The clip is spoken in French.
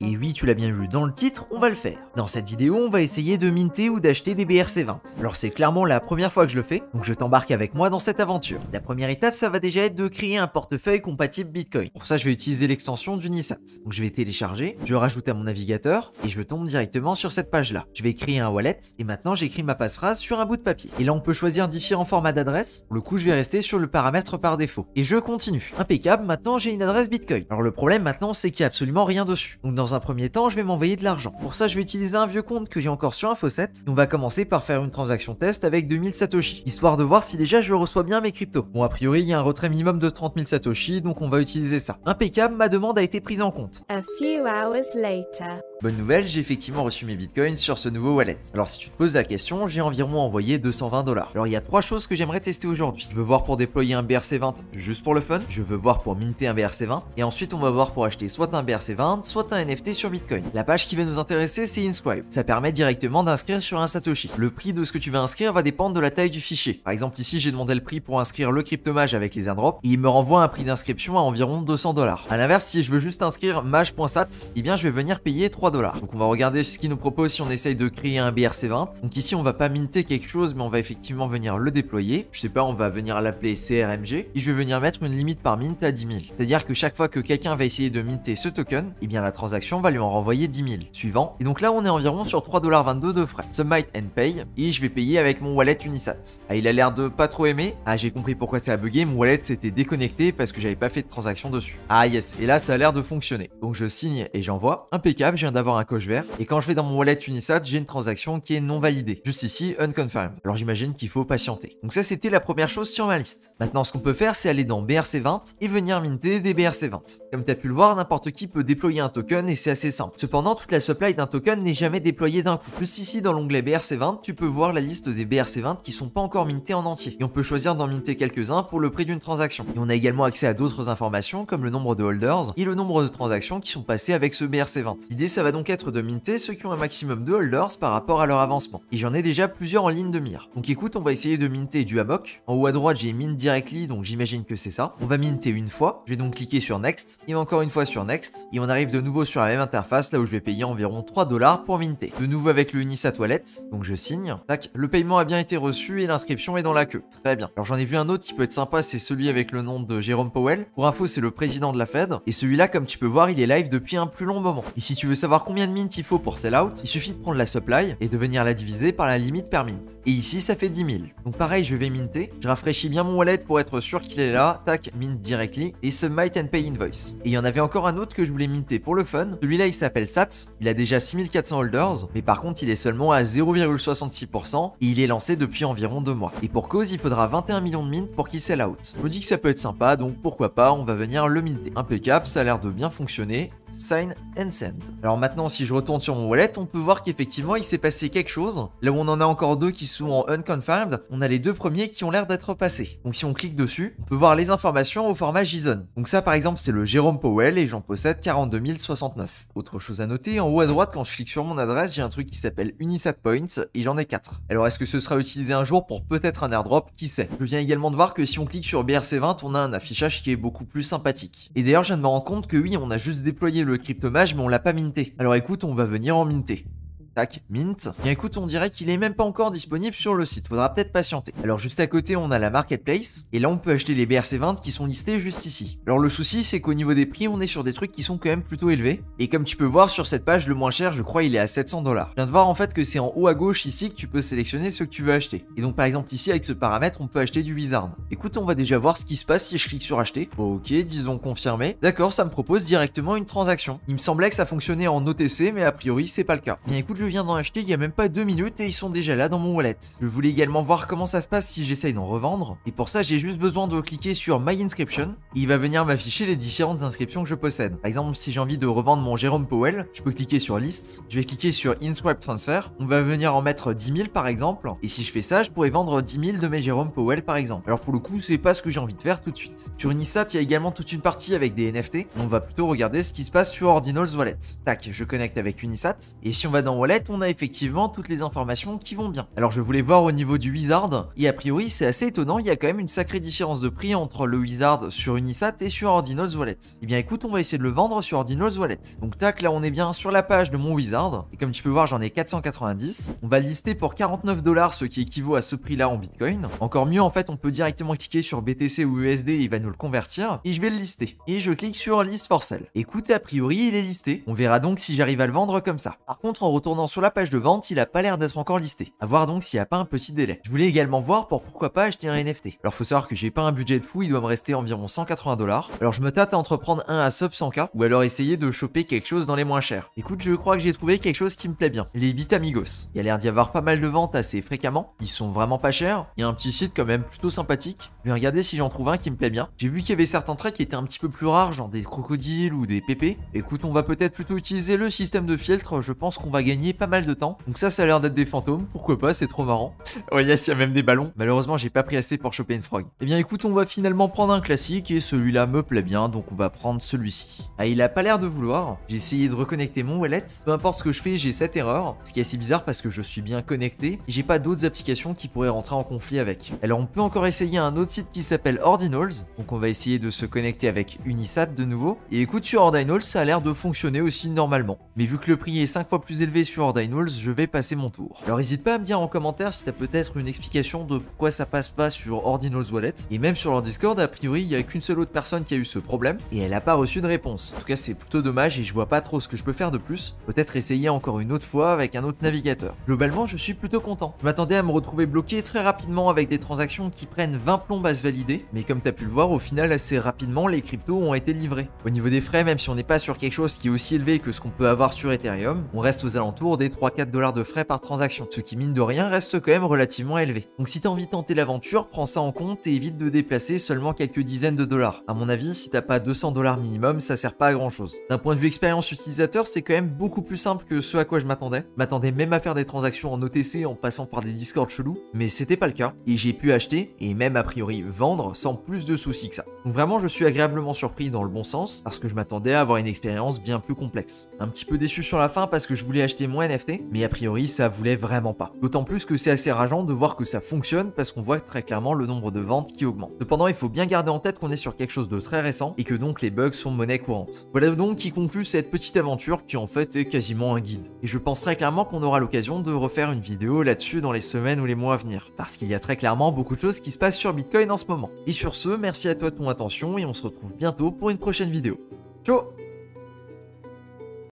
Et oui, tu l'as bien vu dans le titre, on va le faire. Dans cette vidéo, on va essayer de minter ou d'acheter des BRC20. Alors c'est clairement la première fois que je le fais, donc je t'embarque avec moi dans cette aventure. La première étape, ça va déjà être de créer un portefeuille compatible Bitcoin. Pour ça, je vais utiliser l'extension d'Unisat. Donc je vais télécharger, je rajoute à mon navigateur, et je tombe directement sur cette page-là. Je vais créer un wallet, et maintenant j'écris ma passphrase sur un bout de papier. Et là, on peut choisir différents formats d'adresse. Pour le coup, je vais rester sur le paramètre par défaut. Et je continue. Impeccable, maintenant j'ai une adresse Bitcoin. Alors le problème maintenant, c'est qu'il n'y a absolument rien dessus. Un premier temps, je vais m'envoyer de l'argent. Pour ça, je vais utiliser un vieux compte que j'ai encore sur Infoset. Et on va commencer par faire une transaction test avec 2000 Satoshi, histoire de voir si déjà je reçois bien mes cryptos. Bon, a priori, il y a un retrait minimum de 30 000 Satoshi, donc on va utiliser ça. Impeccable, ma demande a été prise en compte. A few hours later. Bonne nouvelle, j'ai effectivement reçu mes bitcoins sur ce nouveau wallet. Alors si tu te poses la question, j'ai environ envoyé 220 dollars. Alors il y a trois choses que j'aimerais tester aujourd'hui. Je veux voir pour déployer un BRC20 juste pour le fun, je veux voir pour minter un BRC20, et ensuite on va voir pour acheter soit un BRC20, soit un NFT sur Bitcoin. La page qui va nous intéresser c'est Inscribe. Ça permet directement d'inscrire sur un Satoshi. Le prix de ce que tu vas inscrire va dépendre de la taille du fichier. Par exemple ici j'ai demandé le prix pour inscrire le cryptomage avec les airdrops, et il me renvoie un prix d'inscription à environ 200 dollars. A l'inverse, si je veux juste inscrire mage.sat, eh bien je vais venir payer 3 Donc on va regarder ce qu'il nous propose si on essaye de créer un BRC20. Donc ici, on va pas minter quelque chose, mais on va effectivement venir le déployer. Je sais pas, on va venir l'appeler CRMG. Et je vais venir mettre une limite par mint à 10 000. C'est-à-dire que chaque fois que quelqu'un va essayer de minter ce token, eh bien la transaction va lui en renvoyer 10 000. Suivant. Et donc là, on est environ sur 3,22$ de frais. Submit and pay. Et je vais payer avec mon wallet Unisat. Ah, il a l'air de pas trop aimer. Ah, j'ai compris pourquoi ça a bugué. Mon wallet s'était déconnecté parce que j'avais pas fait de transaction dessus. Ah yes. Et là, ça a l'air de fonctionner. Donc je signe et j'envoie. Impeccable, d'avoir un coche vert. Et quand je vais dans mon wallet Unisat, j'ai une transaction qui est non validée. Juste ici, unconfirmed. Alors j'imagine qu'il faut patienter. Donc ça, c'était la première chose sur ma liste. Maintenant, ce qu'on peut faire, c'est aller dans BRC20 et venir minter des BRC20. Comme tu as pu le voir, n'importe qui peut déployer un token et c'est assez simple. Cependant, toute la supply d'un token n'est jamais déployée d'un coup. Plus ici, dans l'onglet BRC20, tu peux voir la liste des BRC20 qui sont pas encore mintés en entier. Et on peut choisir d'en minter quelques-uns pour le prix d'une transaction. Et on a également accès à d'autres informations comme le nombre de holders et le nombre de transactions qui sont passées avec ce BRC20. L'idée, ça va donc être de minter ceux qui ont un maximum de holders par rapport à leur avancement. Et j'en ai déjà plusieurs en ligne de mire. Donc écoute, on va essayer de minter du Hammock. En haut à droite, j'ai mint directly, donc j'imagine que c'est ça. On va minter une fois. Je vais donc cliquer sur Next. Et encore une fois sur Next. Et on arrive de nouveau sur la même interface, là où je vais payer environ 3 dollars pour minter. De nouveau avec le Unisat Wallet. Donc je signe. Tac, le paiement a bien été reçu et l'inscription est dans la queue. Très bien. Alors j'en ai vu un autre qui peut être sympa, c'est celui avec le nom de Jérôme Powell. Pour info, c'est le président de la Fed. Et celui-là, comme tu peux voir, il est live depuis un plus long moment. Et si tu veux savoir combien de mint il faut pour sell out, il suffit de prendre la supply et de venir la diviser par la limite per mint. Et ici, ça fait 10 000. Donc pareil, je vais minter. Je rafraîchis bien mon wallet pour être sûr qu'il est là. Tac, mint directly. Et submit and pay invoice. Et il y en avait encore un autre que je voulais minter pour le fun. Celui-là, il s'appelle SATS. Il a déjà 6400 holders. Mais par contre, il est seulement à 0,66%. Et il est lancé depuis environ 2 mois. Et pour cause, il faudra 21 millions de mint pour qu'il sell out. Je me dis que ça peut être sympa, donc pourquoi pas, on va venir le minter. Impeccable, ça a l'air de bien fonctionner sign and send. Alors maintenant, si je retourne sur mon wallet, on peut voir qu'effectivement, il s'est passé quelque chose. Là où on en a encore deux qui sont en unconfirmed, on a les deux premiers qui ont l'air d'être passés. Donc si on clique dessus, on peut voir les informations au format JSON. Donc ça, par exemple, c'est le Jérôme Powell et j'en possède 42 069. Autre chose à noter, en haut à droite, quand je clique sur mon adresse, j'ai un truc qui s'appelle Unisat Points et j'en ai 4. Alors est-ce que ce sera utilisé un jour pour peut-être un airdrop? Qui sait? Je viens également de voir que si on clique sur BRC20, on a un affichage qui est beaucoup plus sympathique. Et d'ailleurs, je viens de me rendre compte que oui, on a juste déployé le cryptomage, mais on l'a pas minté. Alors écoute, on va venir en minter. Tac, mint. Bien écoute, on dirait qu'il est même pas encore disponible sur le site, faudra peut-être patienter. Alors juste à côté, on a la marketplace, et là on peut acheter les BRC20 qui sont listés juste ici. Alors le souci, c'est qu'au niveau des prix, on est sur des trucs qui sont quand même plutôt élevés. Et comme tu peux voir sur cette page, le moins cher, je crois, il est à 700 dollars. Je viens de voir en fait que c'est en haut à gauche ici que tu peux sélectionner ce que tu veux acheter. Et donc par exemple ici, avec ce paramètre, on peut acheter du Wizard. Écoute, on va déjà voir ce qui se passe si je clique sur acheter. Ok, disons confirmé. D'accord, ça me propose directement une transaction. Il me semblait que ça fonctionnait en OTC, mais a priori, c'est pas le cas. Bien écoute, je viens d'en acheter il y a même pas deux minutes et ils sont déjà là dans mon wallet. Je voulais également voir comment ça se passe si j'essaye d'en revendre. Et pour ça, j'ai juste besoin de cliquer sur My Inscription. Et il va venir m'afficher les différentes inscriptions que je possède. Par exemple, si j'ai envie de revendre mon Jérôme Powell, je peux cliquer sur List. Je vais cliquer sur Inscribe Transfer. On va venir en mettre 10 000 par exemple. Et si je fais ça, je pourrais vendre 10 000 de mes Jérôme Powell par exemple. Alors pour le coup, c'est pas ce que j'ai envie de faire tout de suite. Sur Unisat, il y a également toute une partie avec des NFT. On va plutôt regarder ce qui se passe sur Ordinals Wallet. Tac, je connecte avec Unisat. Et si on va dans Wallet, on a effectivement toutes les informations qui vont bien. Alors je voulais voir au niveau du Wizard, et a priori c'est assez étonnant, il y a quand même une sacrée différence de prix entre le Wizard sur Unisat et sur Ordinals Wallet. Eh bien écoute, on va essayer de le vendre sur Ordinals Wallet. Donc tac, là on est bien sur la page de mon Wizard, et comme tu peux voir j'en ai 490. On va lister pour 49 dollars, ce qui équivaut à ce prix-là en Bitcoin. Encore mieux en fait, on peut directement cliquer sur BTC ou USD, il va nous le convertir, et je vais le lister. Et je clique sur List for Sale. Écoute, a priori il est listé. On verra donc si j'arrive à le vendre comme ça. Par contre, en retournant sur la page de vente, il a pas l'air d'être encore listé. A voir donc s'il n'y a pas un petit délai. Je voulais également voir pour pourquoi pas acheter un NFT. Alors faut savoir que j'ai pas un budget de fou, il doit me rester environ 180 dollars. Alors je me tâte à entreprendre un à sub 100k ou alors essayer de choper quelque chose dans les moins chers. Écoute, je crois que j'ai trouvé quelque chose qui me plaît bien. Les Bitamigos. Il y a l'air d'y avoir pas mal de ventes assez fréquemment. Ils sont vraiment pas chers. Il y a un petit site quand même plutôt sympathique. Je vais regarder si j'en trouve un qui me plaît bien. J'ai vu qu'il y avait certains traits qui étaient un petit peu plus rares, genre des crocodiles ou des pépés. Écoute, on va peut-être plutôt utiliser le système de filtre. Je pense qu'on va gagner pas mal de temps. Donc ça, ça a l'air d'être des fantômes. Pourquoi pas, c'est trop marrant. Oh yes, il y a même des ballons. Malheureusement, j'ai pas pris assez pour choper une frog. Eh bien écoute, on va finalement prendre un classique et celui-là me plaît bien, donc on va prendre celui-ci. Ah, il a pas l'air de vouloir. J'ai essayé de reconnecter mon wallet. Peu importe ce que je fais, j'ai cette erreur. Ce qui est assez bizarre parce que je suis bien connecté et j'ai pas d'autres applications qui pourraient rentrer en conflit avec. Alors on peut encore essayer un autre site qui s'appelle Ordinals. Donc on va essayer de se connecter avec Unisat de nouveau. Et écoute, sur Ordinals, ça a l'air de fonctionner aussi normalement. Mais vu que le prix est 5 fois plus élevé sur Ordinals, je vais passer mon tour. Alors n'hésite pas à me dire en commentaire si t'as peut-être une explication de pourquoi ça passe pas sur Ordinals Wallet. Et même sur leur Discord, a priori, il y a qu'une seule autre personne qui a eu ce problème et elle a pas reçu de réponse. En tout cas, c'est plutôt dommage et je vois pas trop ce que je peux faire de plus. Peut-être essayer encore une autre fois avec un autre navigateur. Globalement, je suis plutôt content. Je m'attendais à me retrouver bloqué très rapidement avec des transactions qui prennent 20 plombes à se valider, mais comme t'as pu le voir, au final, assez rapidement, les cryptos ont été livrés. Au niveau des frais, même si on n'est pas sur quelque chose qui est aussi élevé que ce qu'on peut avoir sur Ethereum, on reste aux alentours des 3-4 dollars de frais par transaction, ce qui mine de rien reste quand même relativement élevé. Donc si t'as envie de tenter l'aventure, prends ça en compte et évite de déplacer seulement quelques dizaines de dollars. À mon avis, si t'as pas 200 dollars minimum, ça sert pas à grand chose. D'un point de vue expérience utilisateur, c'est quand même beaucoup plus simple que ce à quoi je m'attendais. M'attendais même à faire des transactions en OTC en passant par des Discord chelous, mais c'était pas le cas. Et j'ai pu acheter, et même a priori vendre, sans plus de soucis que ça. Donc vraiment, je suis agréablement surpris dans le bon sens, parce que je m'attendais à avoir une expérience bien plus complexe. Un petit peu déçu sur la fin parce que je voulais acheter NFT, mais a priori ça voulait vraiment pas. D'autant plus que c'est assez rageant de voir que ça fonctionne parce qu'on voit très clairement le nombre de ventes qui augmente. Cependant, il faut bien garder en tête qu'on est sur quelque chose de très récent et que donc les bugs sont monnaie courante. Voilà donc qui conclut cette petite aventure qui en fait est quasiment un guide. Et je pense très clairement qu'on aura l'occasion de refaire une vidéo là-dessus dans les semaines ou les mois à venir. Parce qu'il y a très clairement beaucoup de choses qui se passent sur Bitcoin en ce moment. Et sur ce, merci à toi de ton attention et on se retrouve bientôt pour une prochaine vidéo. Ciao